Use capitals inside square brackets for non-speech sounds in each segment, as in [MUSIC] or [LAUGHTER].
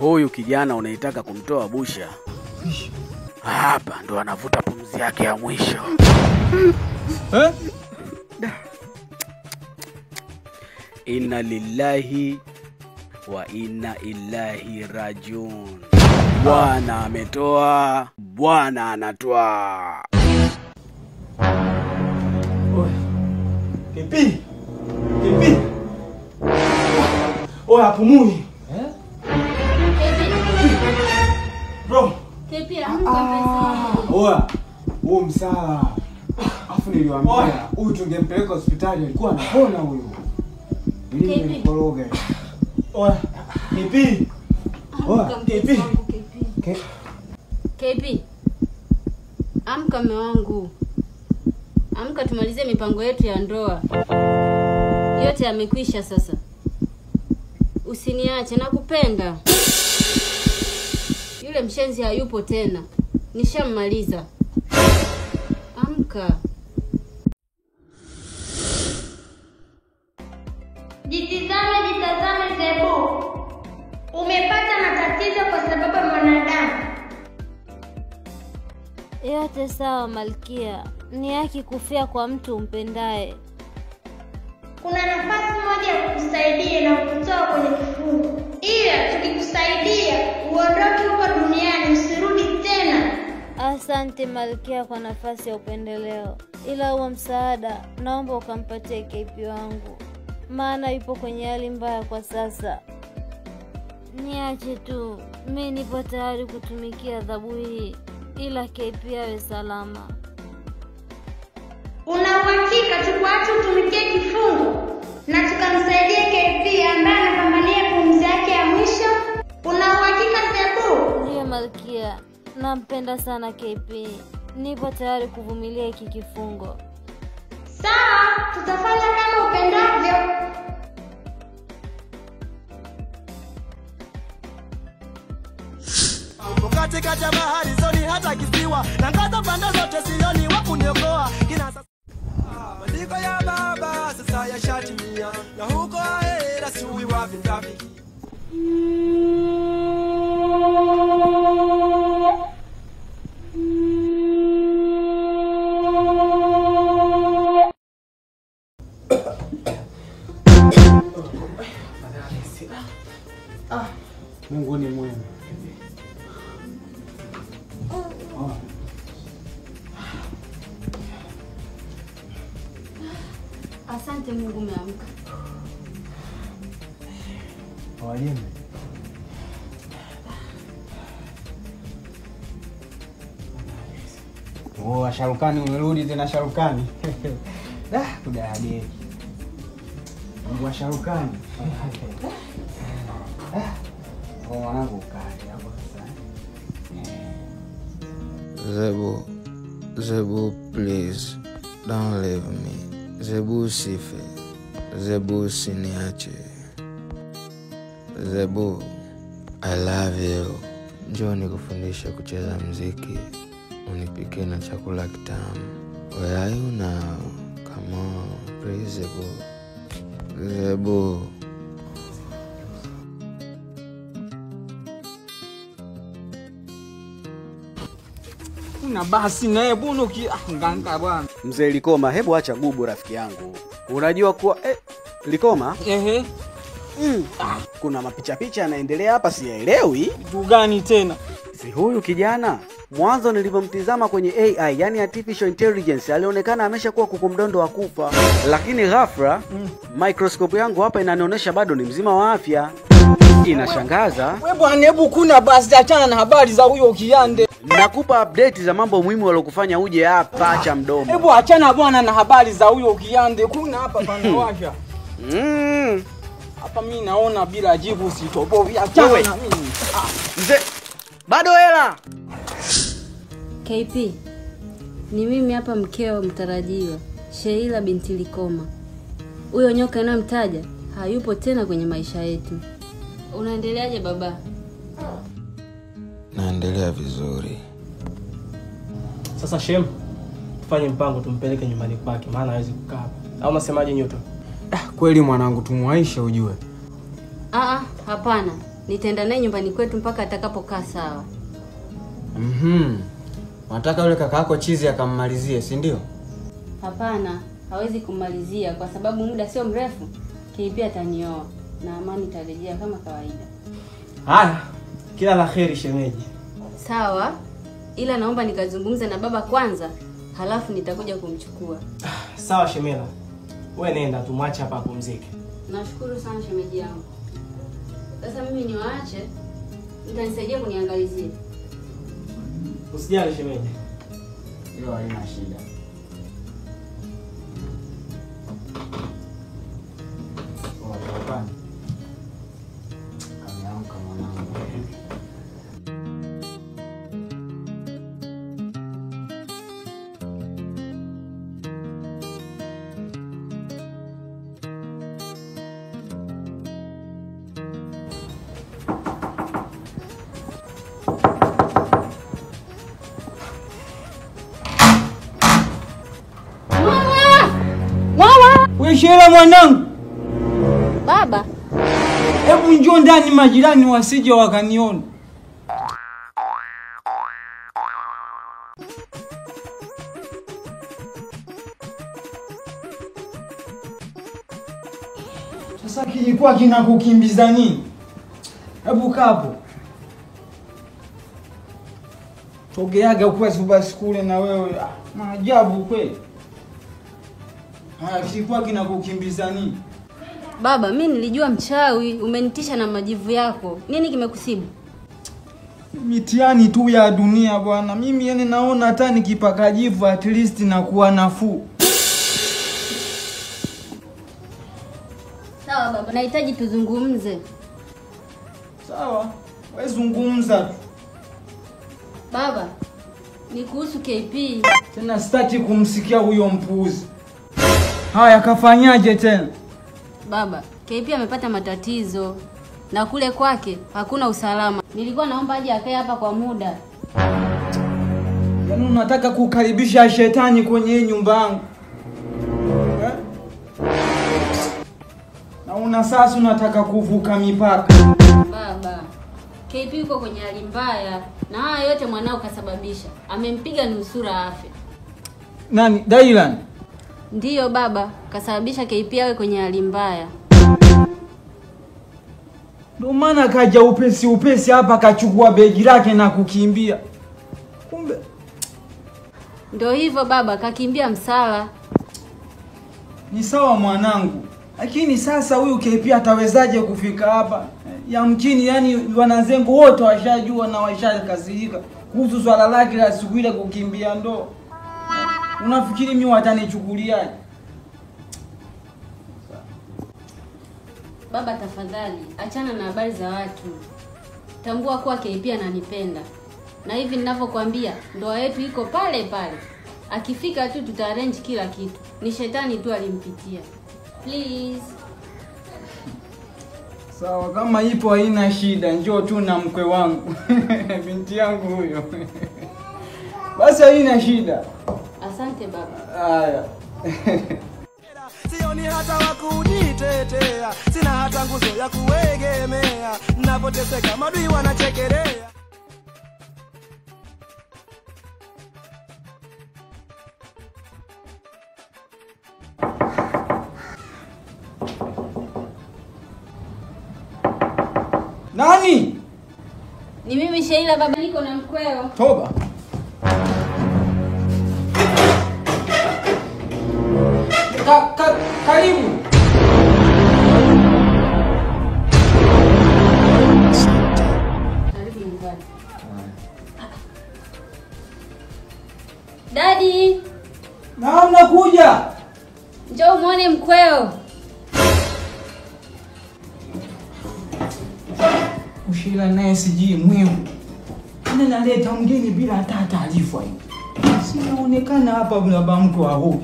Huyu kijana unaitaka kumtoa busha, hapa ndo anavuta pumzi yake ya mwisho. Eh? Inna lillahi wa inna ilahi rajun Bwana ametoa, Bwana anatoa. Hapumui. Bro, Kepi, amka pesa. Huo msala. Afu niliwaambia huyu tungempeleka hospitali alikuwa anapona huyu. Mimi Kipi? nilikoroga. oya. Kipi? Mpenzi Kepi. Kepi. Amka mume wangu, amka tumalizie mipango yetu ya ndoa. Yote yamekwisha sasa, usiniache, nakupenda. Yule mshenzi hayupo tena, nishammaliza. Amka. Jitizame, jitazame Zebu, umepata matatizo kwa sababu ya mwanadamu. Yote sawa Malkia, ni haki kufia kwa mtu umpendaye. Kuna nafasi moja ya kukusaidia na kukutoa kwenye kifungo, ila tukikusaidia uondoke huko duniani, usirudi tena. Asante Malkia kwa nafasi ya upendeleo, ila huo msaada naomba ukampatie KP wangu, maana yupo kwenye hali mbaya kwa sasa. Niache tu, mi nipo tayari kutumikia adhabu hii, ila KP awe salama. Una uhakika tukuache utumikie kifungo na tukamsaidia KP ambaye yake ya mwisho? Una uhakika Zebu? Ndiyo Malkia, nampenda sana KP, nipo tayari kuvumilia hiki kifungo. Sawa, tutafanya kama upendavyo. Uko hata kisiwa na ngaza pande zote sioni wakuniokoa kina ya baba sasa yashatimia na huko ahera Música Oh, Sharukani umerudi tena Sharukani. [LAUGHS] Ah, kudadeki. Wa Sharukani. [LAUGHS] Ah, Oh, mwanangu ukali hapo sasa. Zebu, Zebu, please don't leave me. Zebu sife Zebu siniache Zebu, I love you. Njoo nikufundishe kucheza mziki, unipikie na chakula kitamu. Where are you now? Come on, please Zebu. Zebu. Una basi naye ki ah, nganga bwana. Mzee Likoma, hebu acha gubu rafiki yangu. Unajua kuwa eh, Likoma, Ehe, mm, ah, kuna mapichapicha yanaendelea hapa siyaelewi. juu gani tena? Si huyu kijana mwanzo nilivyomtizama kwenye AI, yani artificial intelligence, alionekana ameshakuwa kuku mdondo wa kufa, lakini ghafla microscope yangu hapa inanionyesha bado ni mzima wa afya. Inashangaza. We bwana, hebu kuna basi achana na habari za huyo kiande. Nakupa update za mambo muhimu waliokufanya uje hapa, cha mdomo. Hebu achana bwana na habari za huyo kiande. Kuna hapa panawasha. Mm. Hapa mimi naona bila jibu sitobovi. Achana na mimi. Mzee, bado hela KP, ni mimi hapa mkeo mtarajiwa Sheila binti Likoma. Huyo nyoka inayomtaja hayupo tena kwenye maisha yetu. Unaendeleaje baba? Naendelea vizuri. Sasa Shem, tufanye mpango tumpeleke nyumbani kwake, maana hawezi kukaa hapa. Au unasemaje Nyuto? Ah, kweli mwanangu tumwaishe ujue. Ah, hapana. nitaenda naye nyumbani kwetu mpaka atakapokaa sawa. Mhm. Unataka yule kaka yako chizi akammalizie, si ndio? Hapana, hawezi kummalizia kwa sababu muda sio mrefu kiipia atanioa na amani itarejea kama kawaida. Haya, kila la heri shemeji. Sawa, ila naomba nikazungumza na baba kwanza, halafu nitakuja kumchukua. Sawa shemela, we nenda tumwache hapa apumzike. Nashukuru sana shemeji yangu. Sasa mimi niwaache, mtanisaidia kuniangalizia. Usijali shemeji. hilo halina shida. Shela mwanangu, Baba, hebu njoo ndani, majirani wasije wakaniona. Sasa kilikuwa kinakukimbiza nini? Hebu kapo. Togeaga kwa basi kule na wewe. Ah, Maajabu kweli. Haya, kilikuwa kinakukimbiza nini? baba, mi nilijua mchawi, umenitisha na majivu yako. Nini kimekusibu? mitihani tu ya dunia bwana. Mimi yani naona hata nikipaka jivu at least nakuwa nafuu. Sawa baba, nahitaji tuzungumze. Sawa, wewe zungumza tu. Baba, ni kuhusu KP. Tena sitaki kumsikia huyo mpuuzi. Haya, kafanyaje tena? Baba, KP amepata matatizo na kule kwake hakuna usalama. Nilikuwa naomba aje akae hapa kwa muda. Yaani unataka kukaribisha shetani kwenye hii nyumba yangu eh? Na una sasa unataka kuvuka mipaka. Baba, KP yuko kwenye hali mbaya na haya yote mwanao kasababisha. Amempiga nusura afya. Nani? Dailan? Ndiyo baba, kasababisha KP awe kwenye hali mbaya. Ndio maana kaja upesi upesi hapa kachukua begi lake na kukimbia. Kumbe Ndio hivyo baba, kakimbia msala. ni sawa mwanangu, lakini sasa huyu KP atawezaje kufika hapa? Yamkini yani wanazengo wote washajua na washakasirika kuhusu swala lake la siku ile kukimbia ndoo. Unafikiri mimi watanichukuliaje? Baba tafadhali, achana na habari za watu. Tambua kuwa KP ananipenda. Na hivi ninavyokuambia, ndoa yetu iko pale pale. Akifika tu tutaarrange kila kitu. Ni shetani tu alimpitia. Please. Sawa, kama ipo haina shida, njoo tu na mkwe wangu [LAUGHS] binti yangu huyo [LAUGHS] basi, haina shida. Asante baba. Haya. sioni hata wakunitetea, sina hata nguzo ya kuegemea, napoteseka madui wanachekelea. Nani? Ni mimi Sheila baba, niko na mkweo. Toba. Ka, ka, karibu. Karibu nyumbani. Dadi, Naam, nakuja. njoo muone mkweo. Ushila naye sijui mwimu. Naleta mgeni bila hata taarifa. Sinaonekana hapa baba wa huyu.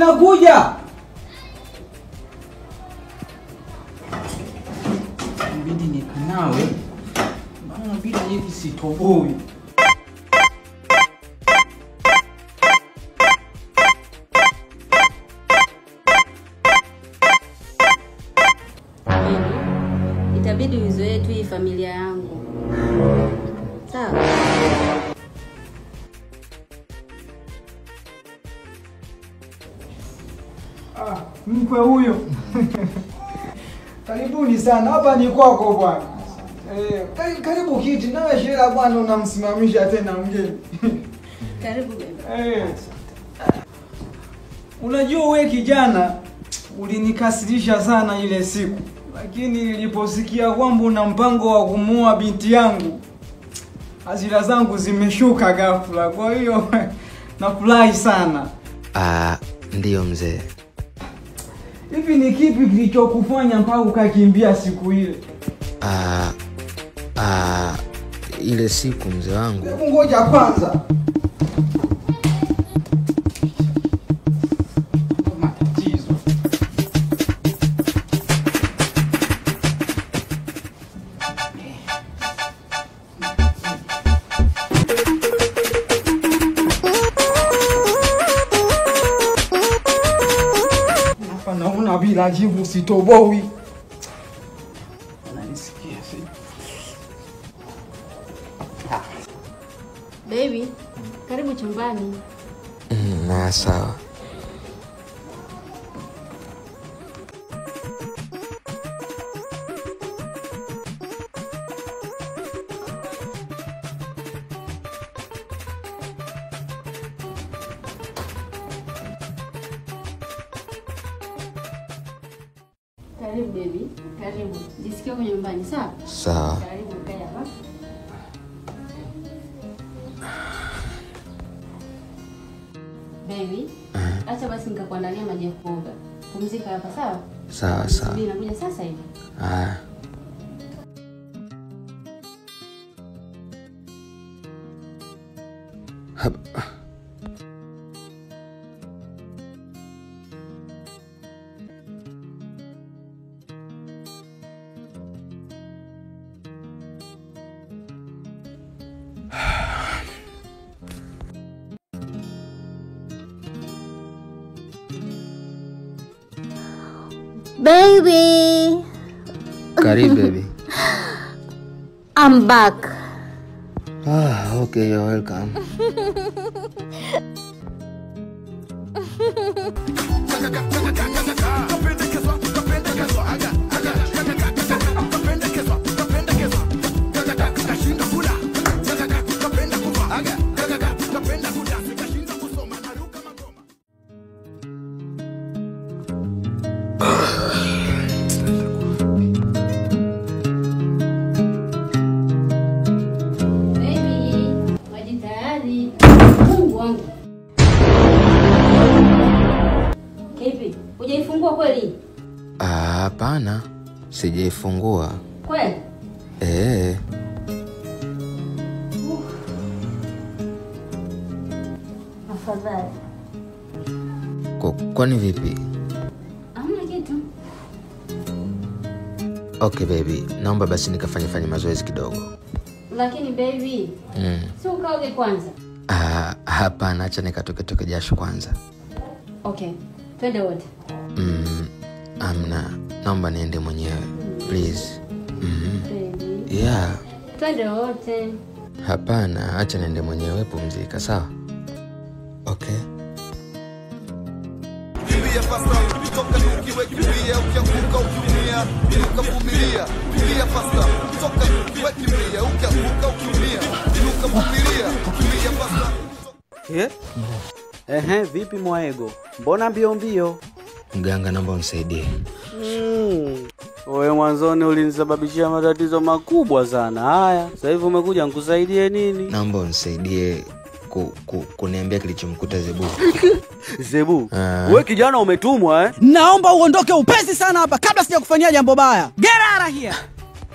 unakuja bidi nikanawe maana bila hivi sitoboi. Itabidi uizoee tu hii familia yangu. Sawa? Mkwe huyo. [LAUGHS] Karibuni sana. Hapa ni kwako bwana. Eh, karibu kiti. Nawe shera bwana unamsimamisha tena mgeni. [LAUGHS] Karibu. Eh. Unajua we kijana ulinikasirisha sana ile siku, lakini niliposikia kwamba una mpango wa kumuoa binti yangu, hasira zangu zimeshuka ghafla. Kwa hiyo [LAUGHS] nafurahi sana. Ah, ndiyo mzee. Hivi ni kipi kilichokufanya mpaka ukakimbia siku ile? Ah, ah, ile siku mzee wangu Hebu ngoja kwanza. Bila sitobowi. sitoboi. Unanisikia si? Baby, karibu chumbani. Mm, na sawa. Baby, acha basi nikakuandalia maji ya kuoga. Pumzika hapa, sawa? Sawa sawa. Mimi nakuja sasa hivi. Haya. Baby, Karibu [LAUGHS] baby. I'm back. Ah, okay, you're welcome. [LAUGHS] hapana. Sijaifungua. Kweli? Eh, Afadhali. kwa- kwani vipi? Hamna kitu. Okay baby, naomba basi nikafanye fanye mazoezi kidogo. Lakini baby, Mm. si ukaoge kwanza. Ah, hapana, acha nikatoke toke jasho kwanza. Okay. Twende wote. Mm, amna, naomba niende mwenyewe please. mm-hmm. Yeah, Twende wote. hapana, acha niende mwenyewe, pumzika, sawa? Okay. Kimbia fasta, toka ukiwe kimbia, ukianguka ukiumia, inuka vumilia. Kimbia fasta, toka ukiwe kimbia, ukianguka ukiumia, inuka vumilia. Kimbia fasta. Eh? Ehe, vipi Mwaego? Mbona mbio mbio? Mganga, naomba unisaidie. Mm. Wewe mwanzoni ulinisababishia matatizo makubwa sana. Haya, sasa hivi umekuja nkusaidie nini? Naomba unisaidie ku, ku, kuniambia kilichomkuta Zebu. [LAUGHS] Zebu, uh, we kijana umetumwa eh? naomba uondoke upesi sana hapa kabla sija kufanyia jambo baya get out of here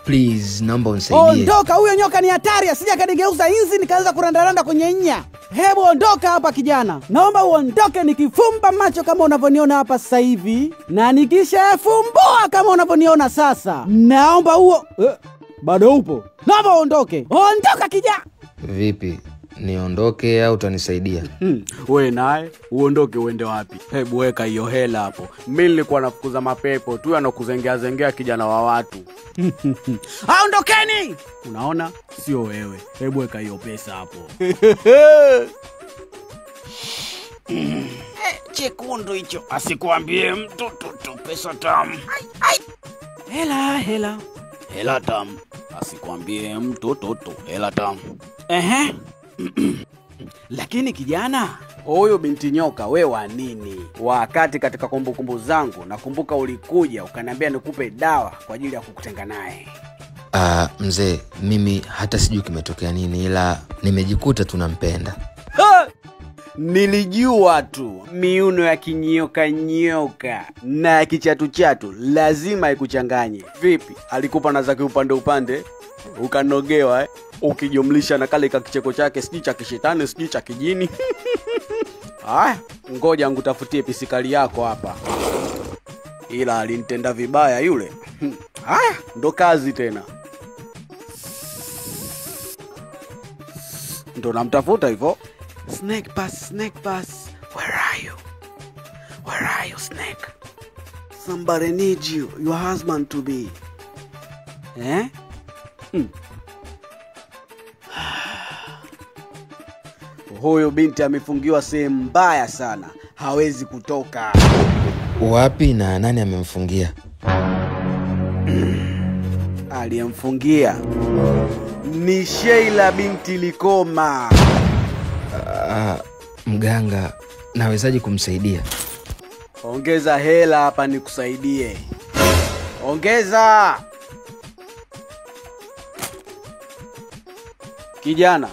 Please, naomba unisaidie. ondoka huyo nyoka ni hatari asija kanigeuza inzi nikaanza kurandaranda kwenye nya hebu ondoka hapa kijana. Naomba uondoke nikifumba macho kama unavyoniona hapa sasa hivi na nikishafumbua kama unavyoniona sasa. Naomba huo eh, bado upo. Naomba uondoke. Ondoka kijana Vipi? Niondoke au utanisaidia Hmm, we naye uondoke uende wapi? Hebu weka hiyo hela hapo. Mi nilikuwa nafukuza mapepo tu anakuzengeazengea kijana wa watu. [LAUGHS] Aondokeni! Unaona, sio wewe. Hebu weka hiyo pesa hapo. Eh, chekundu hicho asikuambie mtu tutu, pesa tamu. Hela hela hela tamu, asikwambie mtu tutu, hela tamu. Ehe. [CLEARS THROAT] Lakini kijana, huyu binti nyoka, we wa nini? Wakati katika kumbukumbu kumbu zangu nakumbuka ulikuja ukaniambia nikupe dawa kwa ajili ya kukutenga naye. Ah, mzee mimi hata sijui kimetokea nini ila nimejikuta tunampenda Ha! Nilijua tu miuno ya kinyoka nyoka na ya kichatuchatu lazima ikuchanganye. Vipi, alikupa na zake upande upande ukanogewa eh? Ukijumlisha na kale kakicheko chake sijui cha kishetani sijui cha kijini. [LAUGHS] aya ngoja ngutafutie pisikali yako hapa, ila alinitenda vibaya yule. [LAUGHS] Haya, ndo kazi tena, ndo namtafuta hivyo. Snake pass, snake pass. Where are you? Where are you, snake? Somebody need you, your husband to be. Eh? Hmm. Huyu binti amefungiwa sehemu mbaya sana, hawezi kutoka. wapi na nani amemfungia [CLEARS THROAT] Aliyemfungia ni Sheila binti Likoma. Ah, mganga nawezaje kumsaidia Ongeza hela hapa nikusaidie. Ongeza. Kijana,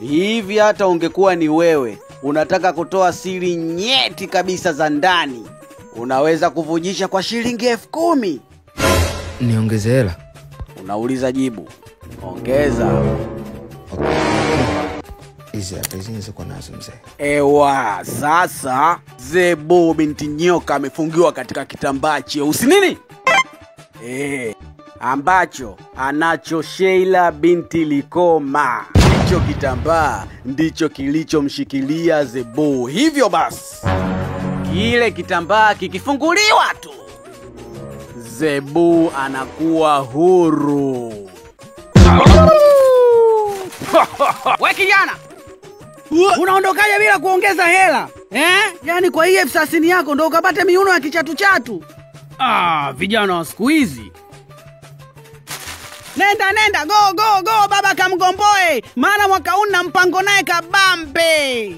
hivi hata ungekuwa ni wewe unataka kutoa siri nyeti kabisa za ndani, unaweza kuvujisha kwa shilingi elfu kumi. niongeze hela Unauliza jibu. Ongeza. hizi hapa hizi nizokuwa nazo mzee Ewa, sasa Zebo binti nyoka amefungiwa katika kitambaa cheusi nini? e, ambacho anacho Sheila binti Likoma. Hicho kitambaa ndicho kilichomshikilia zebu Hivyo basi, kile kitambaa kikifunguliwa tu, Zebu anakuwa huru. [LAUGHS] We kijana, Unaondokaje bila kuongeza hela eh? Yaani kwa hii elfu yako ndo ukapate miuno ya kichatuchatu. Ah, vijana wa siku hizi. Nenda nenda, go go go, baba kamgomboe, maana mwaka huu na mpango naye kabambe.